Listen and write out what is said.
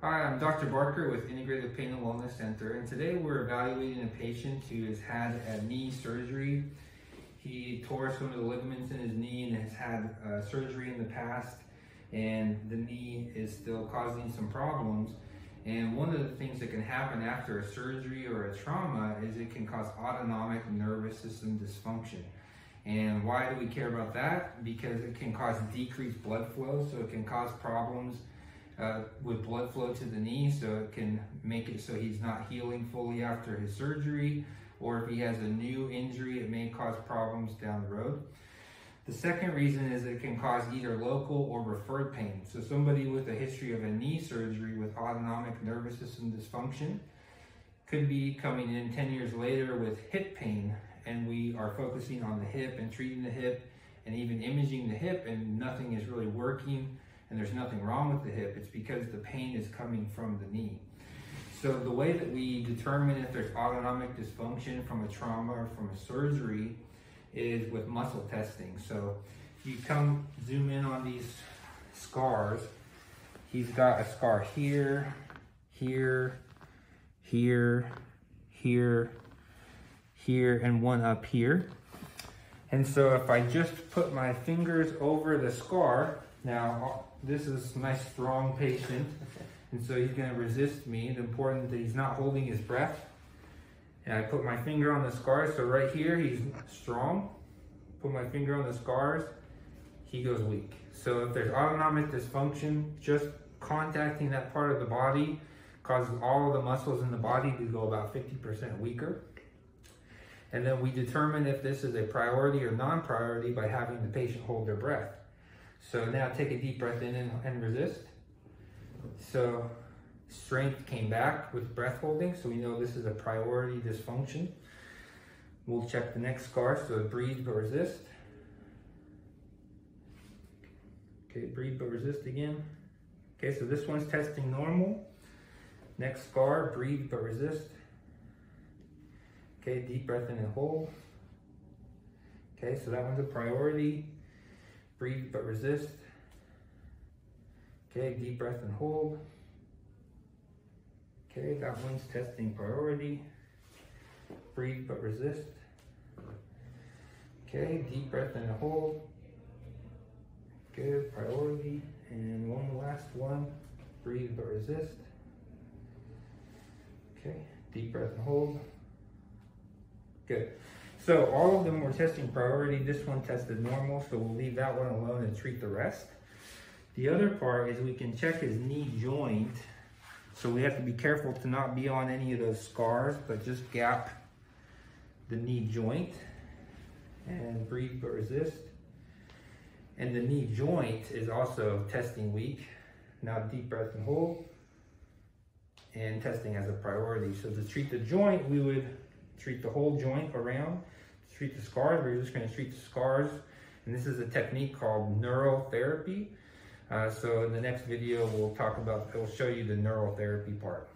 Hi, I'm Dr. Barker with Integrative Pain and Wellness Center, and today we're evaluating a patient who has had a knee surgery. He tore some of the ligaments in his knee and has had uh, surgery in the past, and the knee is still causing some problems. And one of the things that can happen after a surgery or a trauma is it can cause autonomic nervous system dysfunction. And why do we care about that? Because it can cause decreased blood flow, so it can cause problems uh, with blood flow to the knee, so it can make it so he's not healing fully after his surgery, or if he has a new injury, it may cause problems down the road. The second reason is it can cause either local or referred pain. So somebody with a history of a knee surgery with autonomic nervous system dysfunction could be coming in 10 years later with hip pain and we are focusing on the hip and treating the hip and even imaging the hip and nothing is really working and there's nothing wrong with the hip, it's because the pain is coming from the knee. So the way that we determine if there's autonomic dysfunction from a trauma or from a surgery is with muscle testing. So you come zoom in on these scars. He's got a scar here, here, here, here, here, and one up here. And so if I just put my fingers over the scar, now uh, this is my strong patient, and so he's gonna resist me. It's important that he's not holding his breath. And I put my finger on the scar, so right here, he's strong. Put my finger on the scars, he goes weak. So if there's autonomic dysfunction, just contacting that part of the body causes all the muscles in the body to go about 50% weaker. And then we determine if this is a priority or non-priority by having the patient hold their breath. So now take a deep breath in and, and resist. So strength came back with breath holding, so we know this is a priority dysfunction. We'll check the next scar, so breathe but resist. Okay, breathe but resist again. Okay, so this one's testing normal. Next scar, breathe but resist. Okay, deep breath in and hold. Okay, so that one's a priority. Breathe but resist. Okay, deep breath and hold. Okay, that one's testing priority. Breathe but resist. Okay, deep breath and hold. Good, priority. And one last one. Breathe but resist. Okay, deep breath and hold. Good. So all of them were testing priority. This one tested normal, so we'll leave that one alone and treat the rest. The other part is we can check his knee joint. So we have to be careful to not be on any of those scars, but just gap the knee joint and breathe but resist. And the knee joint is also testing weak. Now deep breath and hold and testing as a priority. So to treat the joint, we would treat the whole joint around treat the scars. We're just going to treat the scars. And this is a technique called neural therapy. Uh, so in the next video, we'll talk about, we'll show you the neural therapy part.